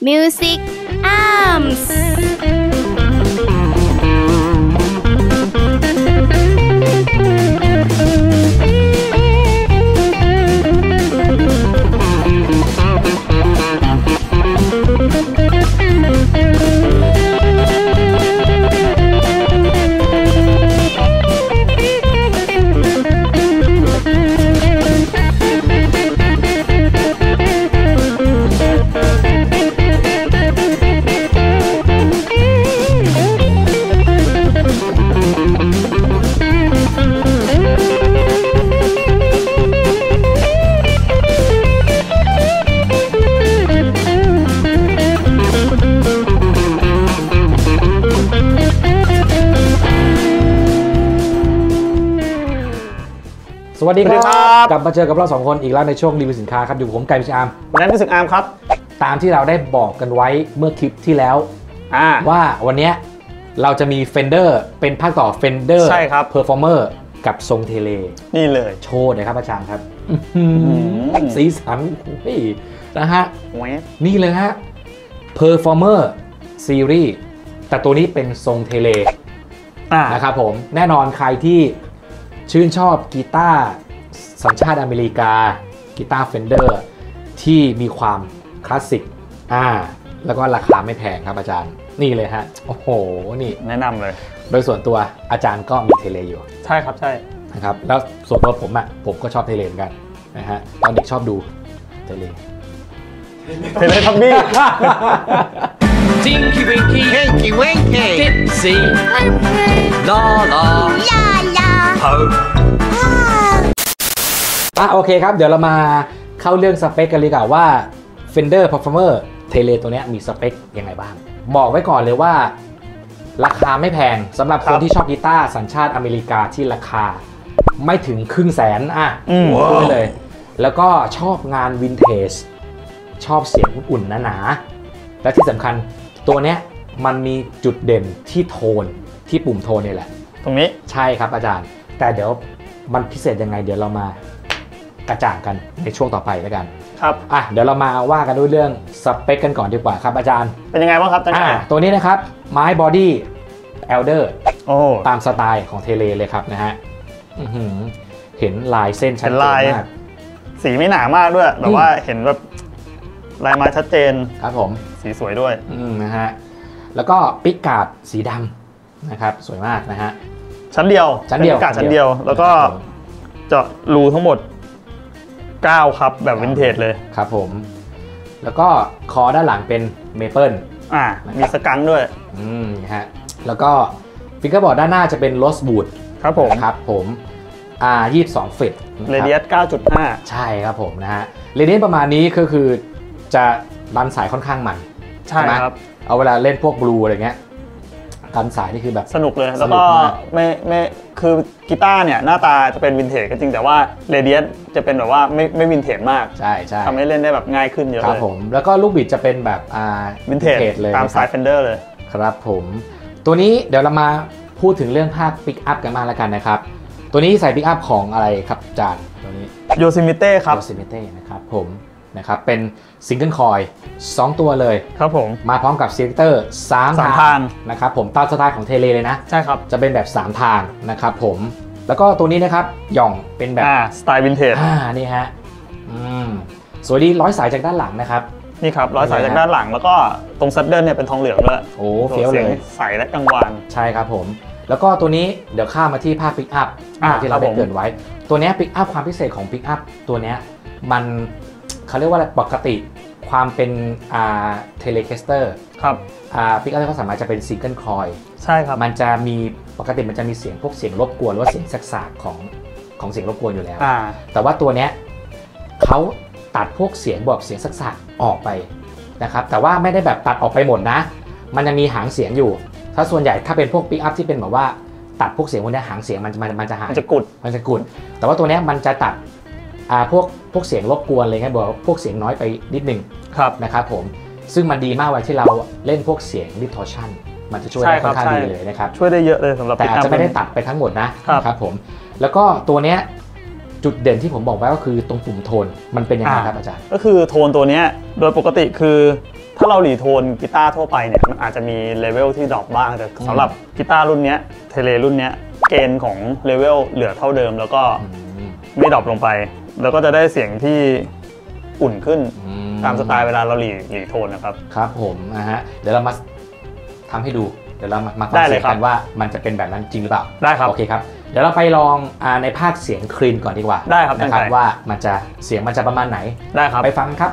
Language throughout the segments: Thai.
Music Arms วัสดีคสวัสดีครัรับบกลับมาเจอกับเราสองคนอีกแล้วในช่วงรีวิวสินค้าครับอยู่กับผมไก่พิชามวันนั้นรู้สึกอาร์มครับ ตามที่เราได้บอกกันไว้เมื่อคลิปที่แล้วอ่าว่าวันเนี้ยเราจะมี Fender เป็นภาคต่อ Fender ใช่ครับ Performer กับทรงเทเล นี่เลยโชว์หน่อยครับอาจารย์ครับอื้อหือมสีสันโอ้ยนะฮะแหวะนี่เลยฮะ Performer Series แต่ตัวนี้เป็นทรงเทเลอ่านะครับผมแน่นอนใครที่ ชื่นชอบกีตาร์สัญชาติอเมริกากีตาร์เฟนเดอร์ที่มีความคลาสสิกอ่าแล้วก็ราคาไม่แพงครับอาจารย์ นี่เลยฮะ โอ้โห นี่ แนะนำเลย โดยส่วนตัวอาจารย์ก็มีเทเลอยู่ ใช่ครับใช่นะครับแล้วส่วนตัวผมอะผมก็ชอบเทเลเหมือนกันนะฮะตอนเด็กชอบดูเทเลเทเลทับบี้ Tinky Winky, Tinky Winky. Dipsy, La La, La la Ho. อะโอเคครับ เดี๋ยวเรามาเข้าเรื่องสเปคกันเลยดีกว่าว่า Fender Performer Tele ตัวเนี้ยมีสเปคยังไงบ้าง บอกไว้ก่อนเลยว่า ราคาไม่แพงสำหรับคครับนที่ชอบกีตาร์สัญชาติอเมริกาที่ราคาไม่ถึงครึ่งแสนอะอืมพูดไว้เลย แล้วก็ชอบงานวินเทจชอบเสียงอุ่นๆหนาๆและที่สำคัญตัวเนี้ยมันมีจุดเด่นที่โทนที่ปุ่มโทนเนี่ยแหละ ตรงนี้ใช่ครับอาจารย์ แต่เดี๋ยวมันพิเศษยังไง เดี๋ยวเรามากระจ่างกันในช่วงต่อไปแล้วกัน ครับ อะเดี๋ยวเรามาว่ากันด้วยเรื่องสเปคกันก่อนดีกว่าครับอาจารย์ เป็นยังไงบ้างครับตั้งอ่าแต่ตัวนี้นะครับไม้ body alder โอ้ตามสไตล์ของเทเลเลยครับนะฮะอื้อหือเห็นลายเส้นชัดเห็นเจนลายมาก สีไม่หนามากด้วย แบบว่าเห็นแบบลายไม้ชัดเจน ครับผม สีสวยด้วยอืมนะฮะ แล้วก็ pickguard สีดำนะครับ สวยมากนะฮะ ชั้นเดียวชั้นเดียว pickguard ชั้นเดียว แล้วก็ครับผมเจาะรูทั้งหมด 9 ครับแบบวินเทจเลย ครับผม แล้วก็คอด้านหลังเป็นเมเปิล อ่า มี skunk ด้วย อืมนะฮะแล้วก็ fingerboard ด้านหน้าจะเป็น rosewood ครับผมครับผมอ่า22 fret radius 9.5 ใช่ครับผมนะฮะ radius ประมาณนี้ก็คือจะรันสายค่อนข้างมัน ใช่ไหม ครับ เอาเวลาเล่นพวกบลูอะไรเงี้ย รันสายนี่คือแบบสนุกเลยสนุกแล้วก็มากไม่ไม่คือกีตาร์เนี่ยหน้าตาจะเป็นวินเทจก็จริงแต่ว่า radius จะเป็นแบบว่าไม่ไม่วินเทจมากใช่ใช่ทำให้เล่นได้แบบง่ายขึ้นเยอะครับเลยผมแล้วก็ลูกบิดจะเป็นแบบอ่าวินเทจเลยตามนะสครัไตบล์เฟนเดอร์เลยครับผมตัวนี้เดี๋ยวเรามาพูดถึงเรื่องภาคปิกอัพกันมางแล้วกันนะครับ ตัวนี้ใส่ปิกอัพของอะไรครับจานตัวนี้โยซิมิเต้ครับโ o ซิเมเต้นะครับผม นะครับเป็นซิงเกิลคอย2ตัวเลย ครับผม มาพร้อมกับเซเลคเตอร์3สามทางทางนะครับผมตามสไตล์ของเทเลเลยนะ ใช่ครับ จะเป็นแบบ 3 ทางนะครับผมแล้วก็ตัวนี้นะครับหย่องเป็นแบบอ่าสไตล์วินเทจอ่านี่ฮะอืมสวยดีร้อยสายจากด้านหลังนะครับนี่ครับร้อยสายจากด้านหลังแล้วก็ตรงซัดเดิลเนี่ยเป็นทองเหลืองด้วยโอ้เฟี้ยวเลยสีงใสและกังวานใช่ครับผม แล้วก็ตัวนี้เดี๋ยวข้ามมาที่ภาคปิกอัพอ่าที่เราครัได้บผมเกรินไว้ ตัวเนี้ปิกอัพความพิเศษของปิกอัพตัวเนี้ยมัน เขาเรียกว่าอะไรปกติความเป็นอ่าเทเลคสเตอร์ครับอ่าปิกอัพที่เขาสามารถจะเป็นซิงเกิลคอยใช่ครับมันจะมีปกติมันจะมีเสียงพวกเสียงรบกวนหรือว่าเสียงแสกๆของของเสียงรบกวนอยู่แล้ว อ่าแต่ว่าตัวเนี้ยเขาตัดพวกเสียงแบบเสียงสักๆออกไปนะครับ แต่ว่าไม่ได้แบบตัดออกไปหมดนะ มันยังมีหางเสียงอยู่ ถ้าส่วนใหญ่ถ้าเป็นพวกปิกอัพที่เป็นแบบว่าตัดพวกเสียงพวกเนี้ยหางเสียงมันมันมันจะหายมันจะกุดมันจะกุด แต่ว่าตัวเนี้ยมันจะตัด อ่าพวกพวกเสียงรบกวนอะไรเงี้ยบอกว่าพวกเสียงน้อยไปนิดนึงครับ นะครับผมซึ่งมันดีมากเวลาที่เราเล่นพวกเสียง distortion มันจะช่วยใช่ได้คค่รัอบนข้างใช่ ดีเลยนะครับ ช่วยได้เยอะเลยสำหรับแต่อาจ pick up จะไม่ได้ตัดไปทั้งหมดนะครับครับผมแล้วก็ตัวเนี้ยจุดเด่นที่ผมบอกไว้ก็คือตรงปุ่มโทนมันเป็นยังไงอ่าครับอาจารย์ ก็คือโทนตัวเนี้ยโดยปกติคือ ถ้าเราหรีโทนกีตาร์ทั่วไปเนี่ยมันอาจจะมี level ที่ drop บ้างแต่สำหรับกีตาร์รุ่นเนี้ยเทเลรุ่นเนี้ย gain ของ level เหลือเท่าเดิม แล้วก็อืมไม่ drop ลงไป แล้วก็จะได้เสียงที่อุ่นขึ้นอืมตามสไตล์เวลาเราหรี่หรีโทนนะครับ ครับผมนะฮะเดี๋ยวเรามาทำให้ดูเดี๋ยวเรามามาฟังได้เลเสียยงครับกันว่ามันจะเป็นแบบนั้นจริงหรือเปล่าได้ครับโอเคครับเดี๋ยวเราไปลองอาในภาคเสียงคลีนก่อนดีกว่าได้ครับนะครับตั้งใจว่ามันจะเสียงมันจะประมาณไหนได้ครับไปฟังครับ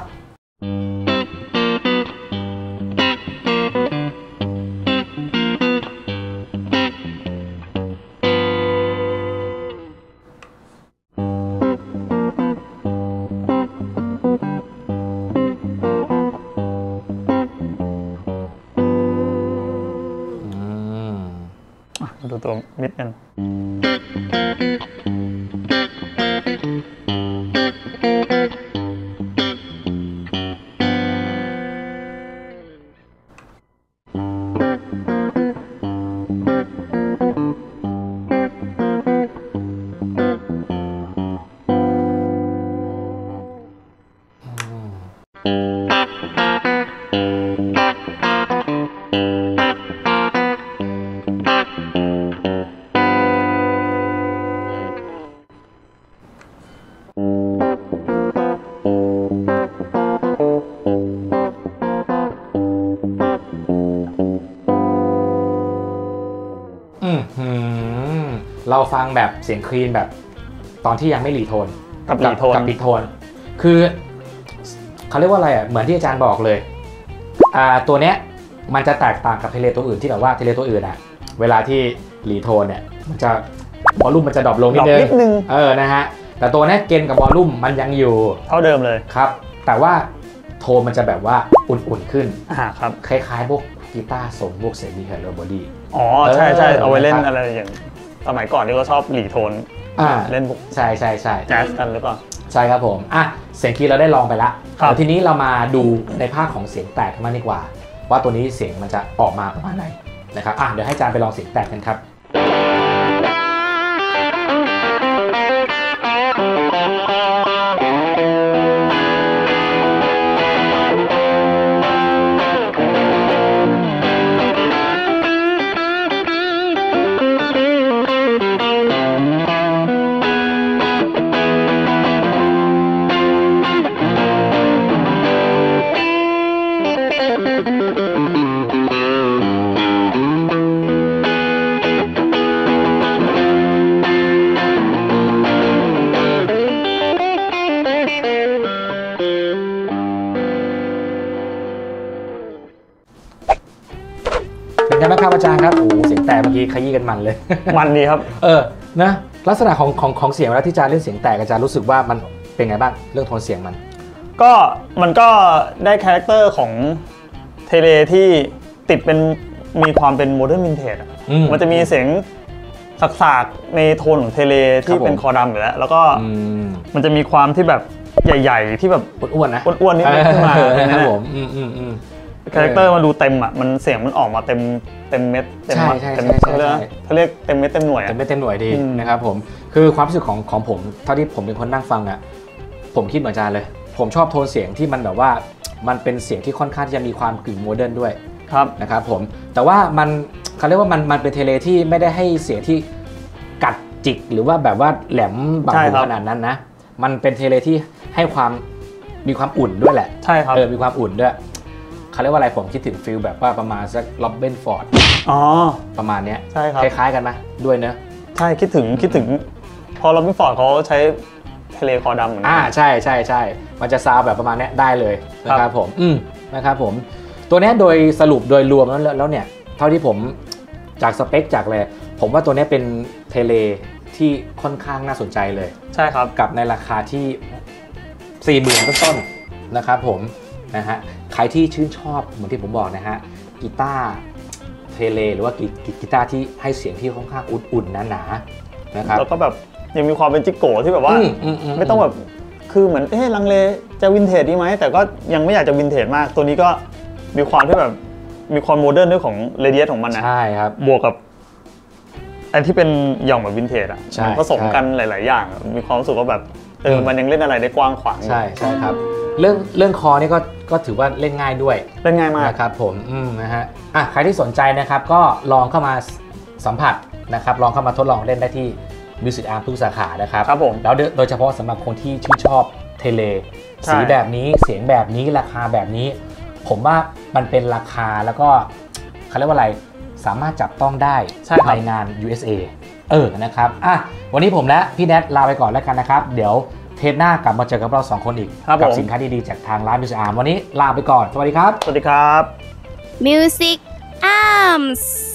มาดูตัวมิดกัน ฟังแบบเสียง clean แบบตอนที่ยังไม่หรีโทนกับหรีโทนกับปิดโทน คือเขาเรียกว่าอะไรอะเหมือนที่อาจารย์บอกเลยอ่าตัวเนี้ยมันจะแตกต่างกับเทเลตัวอื่นที่แบบว่าเทเลตัวอื่นอะเวลาที่หรีโทนเนี่ยมันจะ volume มันจะ drop ลงนิดนึง drop นิดนึงเออนะฮะแต่ตัวเนี้ย gain กับ volume มันยังอยู่ เท่าเดิมเลยครับ แต่ว่าโทนมันจะแบบว่าอุ่นๆขึ้นอ่าครับคล้ายๆพวกกีตาร์ทรงพวก semi-hollow bodyอ๋อ ใช่ใช่เออเอาไว้เล่นนะครับอะไรอย่าง สมัยก่อนที่เขาชอบหลีโทนอ่า เล่นพวกใช่ใช่ใช่แจ๊สกันหรือเปล่า ใช่ครับผมอะเสียงคีย์เราได้ลองไปละครับ แล้วทีนี้เรามาดูในภาคของเสียงแตกกันมางดีกว่า ว่าตัวนี้เสียงมันจะออกมาประมาณไหนนะครับอะเดี๋ยวให้อาจารย์ไปลองเสียงแตกกันครับ จารย์ครับโอ้โหเสียงแตกเมื่อกี้ขยี้กันมันเลย มันดีครับ เออนะลักษณะของของของเสียงเวลาที่อาจารย์เล่นเสียงแตกอาจารย์รู้สึกว่ามันเป็นไงบ้างเรื่องโทนเสียงมัน ก็มันก็ได้ character ของ Tele ที่ติดเป็นมีความเป็น modern vintage อะอืมมันจะมีเสียงสากๆในโทนของ Tele ที่ครัที่บผมเป็นคอดำอยู่แล้ว แล้วก็อืมมันจะมีความที่แบบใหญ่ ๆ ที่แบบอ้วนๆนะอ้วนๆนิดนึงขึ้นมาเอออะไรเงี้รับผมอืมอืมอืม character มันดูเต็มอะมันเสียงมันออกมาเต็มเต็มเม็ดเต็มใช่มัดใช่เต็มใช่ใช่เขาเรียกใช่เขาเรียกเต็มเม็ดเต็มหน่วยอะเต็มไม่เต็มหน่วยดีอืมนะครับผมคือความรู้สึกของของผมเท่าที่ผมเป็นคนนั่งฟังอะผมคิดเหมือนอาจารย์เลย ผมชอบโทนเสียงที่มันแบบว่ามันเป็นเสียงที่ค่อนข้างที่จะมีความกึ่ง modern ด้วยครับนะครับผมแต่ว่ามันเขาเรียกว่ามันมันเป็น Tele ที่ไม่ได้ให้เสียงที่กัดจิกหรือว่าแบบว่าแหลมบาดใช่หูครับขนาดนั้นนะ มันเป็น Tele ที่ให้ความมีความอุ่นด้วยแหละใช่ครับเออมีความอุ่นด้วย เขาเรียกว่าอะไรผมคิดถึง feel แบบว่าประมาณสัก Robben Ford อ๋อ ประมาณเนี้ยใช่ครับ คล้ายๆกันไหมด้วยเนอะใช่คิดถึงคิดถึง พอ Robben Ford เขาใช้ Tele คอดำเหมือนกันอ่า ใช่ใช่ใช่มันจะซาวแบบประมาณเนี้ยได้เลยนะคครับ ผมอืมนะครับผม ตัวเนี้ยโดยสรุปโดยรวมแล้วแล้วเนี่ย เท่าที่ผมจากสเปคจากเลยผมว่าตัวเนี้ยเป็นTele ที่ค่อนข้างน่าสนใจเลย ใช่ครับ กับในราคาที่ 40,000 ต้นๆนะครับผม นะฮะใครที่ชื่นชอบเหมือนที่ผมบอกนะฮะกีตาร์ Tele หรือว่ากีกีกีตาร์ที่ให้เสียงที่ค่อนข้างอุ่นๆหนาๆนะครับแล้วก็แบบยังมีความเป็นจิ๊กโก๋ที่แบบว่าอืมอืมอืมไม่ต้องแบบคือเหมือนเอ๊ะลังเลจะวินเทจดีไหมแต่ก็ยังไม่อยากจะวินเทจมาก ตัวนี้ก็มีความที่แบบมีความ modern ด้วยของ radius ของมันนะใช่ครับบวกกับไอ้ที่เป็นหย่องแบบวินเทจอะใช่มันผสมใช่กันหลาย ๆ อย่าง มีความรู้สึกว่าแบบ เออมันยังเล่นอะไรได้กว้างขวางอยู่ใช่ใช่ครับ เรื่องเรื่องคอนี่ก็ก็ถือว่าเล่นง่ายด้วยเล่นง่ายมากนะครับผมอืมนะฮะอะใครที่สนใจนะครับก็ลองเข้ามาสัมผัสนะครับลองเข้ามาทดลองเล่นได้ที่ Music Arm ทุกสาขานะครับครับผมแล้วโดยโดยเฉพาะสำหรับคนที่ชื่นชอบ Teleใช่สีแบบนี้เสียงแบบนี้ราคาแบบนี้ ผมว่ามันเป็นราคาแล้วก็เขาเรียกว่าอะไรสามารถจับต้องได้ใช่ครับในงาน USA เออนะครับอะวันนี้ผมและพี่แนทลาไปก่อนแล้วกันนะครับ เดี๋ยวเทปหน้ากลับมาเจอกับเราสองคนอีก ครับกัผม สินค้าดีๆจากทางร้าน Music Arm วันนี้ลาไปก่อน สวัสดีครับ สวัสดีครับ Music Arms